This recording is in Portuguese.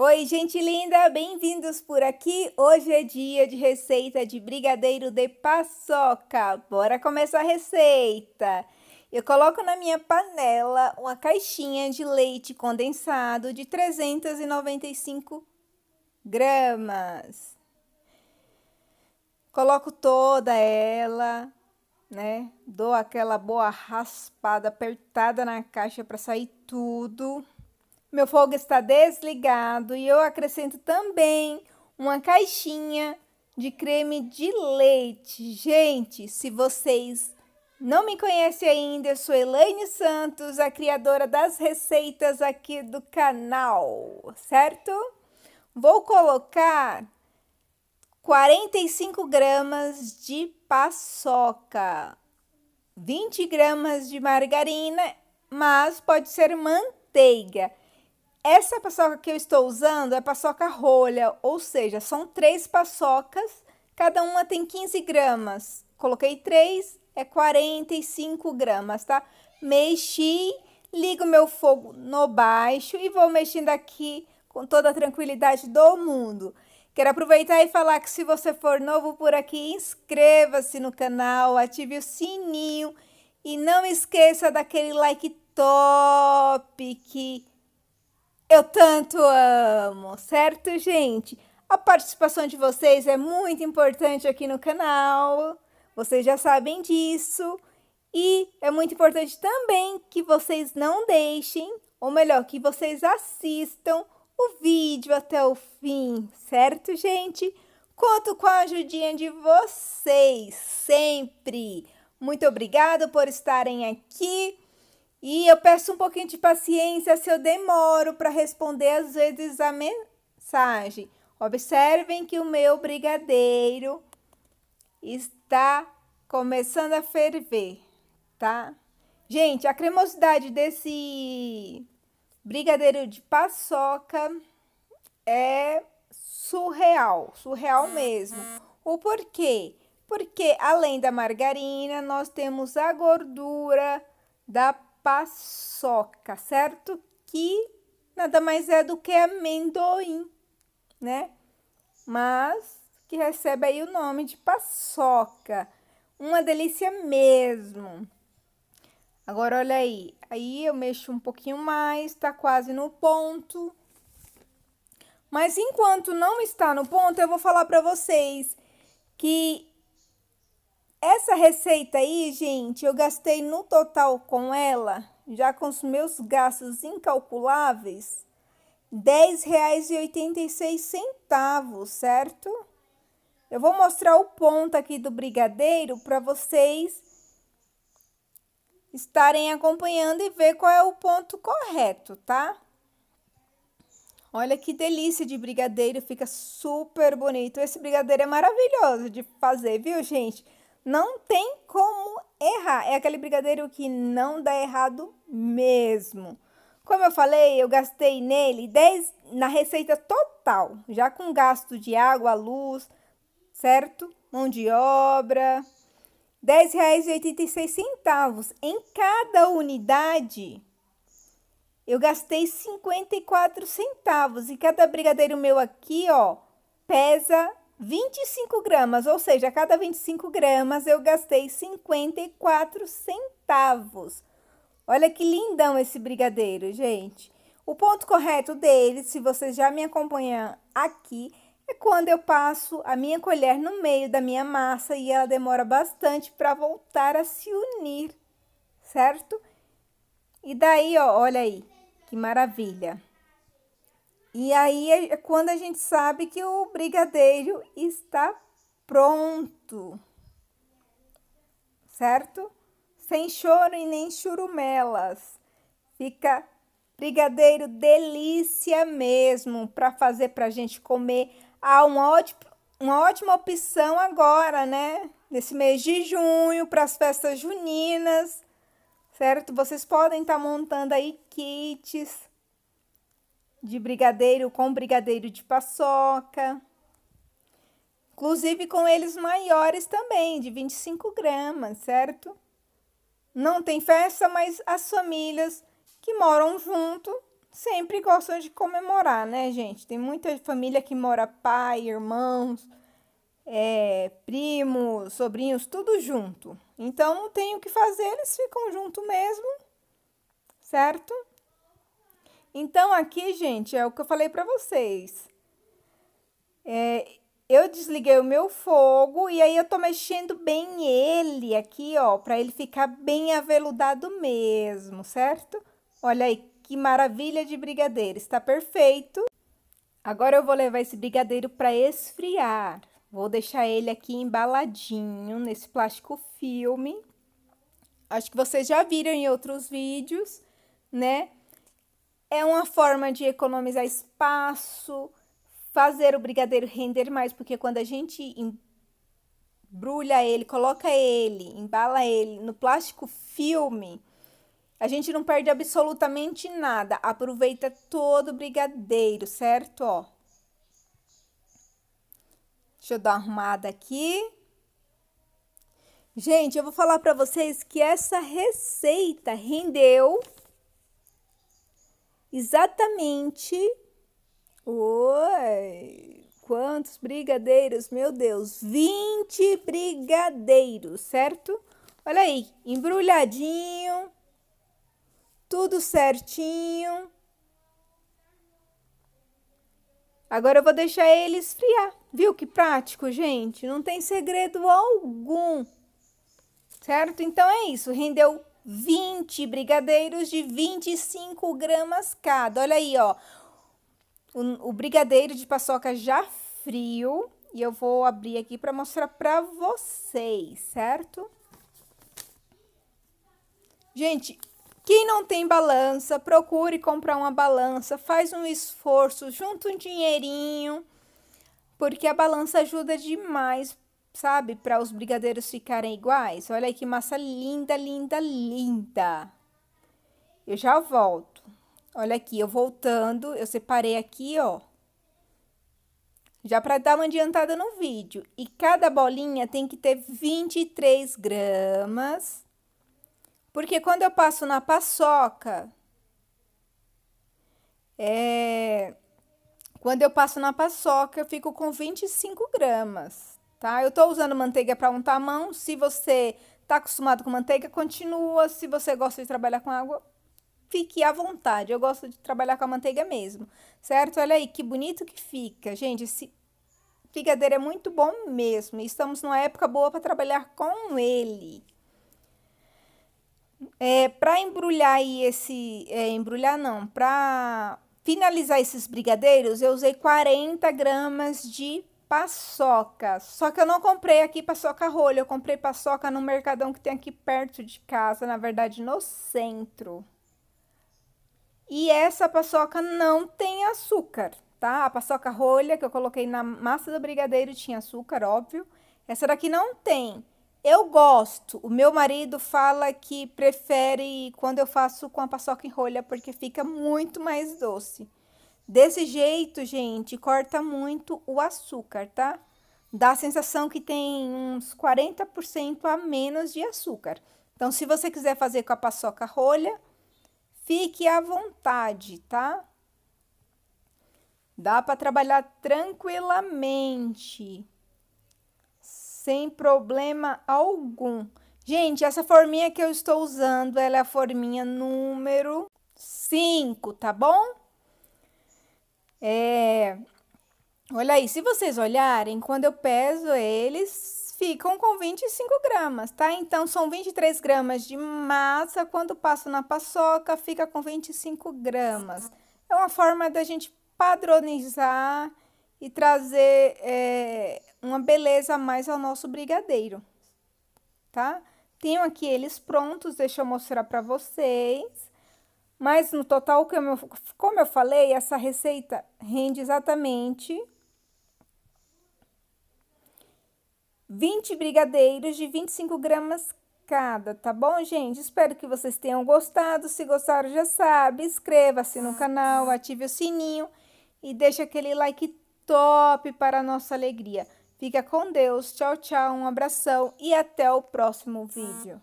Oi, gente linda, bem-vindos por aqui. Hoje é dia de receita de brigadeiro de paçoca. Bora começar a receita. Eu coloco na minha panela uma caixinha de leite condensado de 395 gramas. Coloco toda ela, né? Dou aquela boa raspada, apertada na caixa para sair tudo. Meu fogo está desligado e eu acrescento também uma caixinha de creme de leite. Gente, se vocês não me conhecem ainda, eu sou Elaine Santos, a criadora das receitas aqui do canal, certo? Vou colocar 45 gramas de paçoca, 20 gramas de margarina, mas pode ser manteiga. Essa paçoca que eu estou usando é paçoca rolha, ou seja, são três paçocas, cada uma tem 15 gramas. Coloquei três, é 45 gramas, tá? Mexi, ligo meu fogo no baixo e vou mexendo aqui com toda a tranquilidade do mundo. Quero aproveitar e falar que se você for novo por aqui, inscreva-se no canal, ative o sininho e não esqueça daquele like top que eu tanto amo, certo, gente? A participação de vocês é muito importante aqui no canal, vocês já sabem disso. E é muito importante também que vocês não deixem, ou melhor, que vocês assistam o vídeo até o fim, certo, gente? Conto com a ajudinha de vocês, sempre. Muito obrigada por estarem aqui. E eu peço um pouquinho de paciência se eu demoro para responder às vezes a mensagem. Observem que o meu brigadeiro está começando a ferver, tá? Gente, a cremosidade desse brigadeiro de paçoca é surreal, surreal mesmo. O porquê? Porque além da margarina, nós temos a gordura da paçoca, certo? Que nada mais é do que amendoim, né? Mas que recebe aí o nome de paçoca. Uma delícia mesmo. Agora, olha aí. Aí eu mexo um pouquinho mais, tá quase no ponto. Mas enquanto não está no ponto, eu vou falar para vocês que essa receita aí, gente, eu gastei no total com ela, já com os meus gastos incalculáveis, R$ 10,86, certo? Eu vou mostrar o ponto aqui do brigadeiro para vocês estarem acompanhando e ver qual é o ponto correto, tá? Olha que delícia de brigadeiro, fica super bonito. Esse brigadeiro é maravilhoso de fazer, viu, gente? Não tem como errar. É aquele brigadeiro que não dá errado mesmo. Como eu falei, eu gastei nele 10 na receita total, já com gasto de água, luz, certo? Mão de obra. R$ 10,86 em cada unidade. Eu gastei 54 centavos e cada brigadeiro meu aqui, ó, pesa 25 gramas, ou seja, a cada 25 gramas eu gastei 54 centavos. Olha que lindão esse brigadeiro, gente. O ponto correto dele, se vocês já me acompanham aqui, é quando eu passo a minha colher no meio da minha massa e ela demora bastante para voltar a se unir, certo? E daí, ó, olha aí, que maravilha. E aí é quando a gente sabe que o brigadeiro está pronto, certo? Sem choro e nem churumelas. Fica brigadeiro delícia mesmo para fazer para a gente comer. Ah, uma ótima, uma ótima opção agora, né? Nesse mês de junho, para as festas juninas, certo? Vocês podem estar tá montando aí kits de brigadeiro com brigadeiro de paçoca. Inclusive com eles maiores também, de 25 gramas, certo? Não tem festa, mas as famílias que moram junto, sempre gostam de comemorar, né, gente? Tem muita família que mora pai, irmãos, é, primos, sobrinhos, tudo junto. Então, não tem o que fazer, eles ficam junto mesmo, certo? Então, aqui, gente, é o que eu falei para vocês. É, eu desliguei o meu fogo e aí eu tô mexendo bem ele aqui, ó, para ele ficar bem aveludado mesmo, certo? Olha aí, que maravilha de brigadeiro, está perfeito. Agora eu vou levar esse brigadeiro para esfriar. Vou deixar ele aqui embaladinho nesse plástico filme. Acho que vocês já viram em outros vídeos, né? É uma forma de economizar espaço, fazer o brigadeiro render mais, porque quando a gente embrulha ele, coloca ele, embala ele no plástico filme, a gente não perde absolutamente nada. Aproveita todo o brigadeiro, certo? Ó. Deixa eu dar uma arrumada aqui. Gente, eu vou falar para vocês que essa receita rendeu exatamente. Oi! Quantos brigadeiros? Meu Deus, 20 brigadeiros, certo? Olha aí, embrulhadinho, tudo certinho. Agora eu vou deixar ele esfriar. Viu que prático, gente? Não tem segredo algum. Certo? Então é isso. Rendeu 20 brigadeiros de 25 gramas cada. Olha aí, ó. O, o brigadeiro de paçoca já frio. E eu vou abrir aqui para mostrar para vocês, certo? Gente, quem não tem balança, procure comprar uma balança, faz um esforço, junta um dinheirinho, porque a balança ajuda demais sabe? Para os brigadeiros ficarem iguais. Olha aí que massa linda, linda, linda. Eu já volto. Olha aqui, eu voltando, eu separei aqui, ó. Já para dar uma adiantada no vídeo. E cada bolinha tem que ter 23 gramas. Porque quando eu passo na paçoca, é... Quando eu passo na paçoca, eu fico com 25 gramas tá? Eu tô usando manteiga para untar a mão. Se você tá acostumado com manteiga, continua. Se você gosta de trabalhar com água, fique à vontade. Eu gosto de trabalhar com a manteiga mesmo, certo? Olha aí que bonito que fica. Gente, esse brigadeiro é muito bom mesmo. Estamos numa época boa para trabalhar com ele. É, para embrulhar aí esse... É, embrulhar não, para finalizar esses brigadeiros, eu usei 40 gramas de paçoca. Só que eu não comprei aqui paçoca rolha, eu comprei paçoca no mercadão que tem aqui perto de casa, na verdade no centro. E essa paçoca não tem açúcar, tá? A paçoca rolha que eu coloquei na massa do brigadeiro tinha açúcar, óbvio. Essa daqui não tem. Eu gosto. O meu marido fala que prefere quando eu faço com a paçoca em rolha porque fica muito mais doce. Desse jeito, gente, corta muito o açúcar, tá? Dá a sensação que tem uns 40% a menos de açúcar. Então, se você quiser fazer com a paçoca rolha, fique à vontade, tá? Dá para trabalhar tranquilamente, sem problema algum. Gente, essa forminha que eu estou usando, ela é a forminha número 5, tá bom? É, olha aí, se vocês olharem, quando eu peso eles, ficam com 25 gramas, tá? Então, são 23 gramas de massa, quando passo na paçoca, fica com 25 gramas. É uma forma da gente padronizar e trazer é, uma beleza a mais ao nosso brigadeiro, tá? Tenho aqui eles prontos, deixa eu mostrar para vocês. Mas no total, como eu, falei, essa receita rende exatamente 20 brigadeiros de 25 gramas cada, tá bom, gente? Espero que vocês tenham gostado. Se gostaram, já sabe, inscreva-se no canal, ative o sininho e deixe aquele like top para a nossa alegria. Fica com Deus, tchau, tchau, um abração e até o próximo vídeo.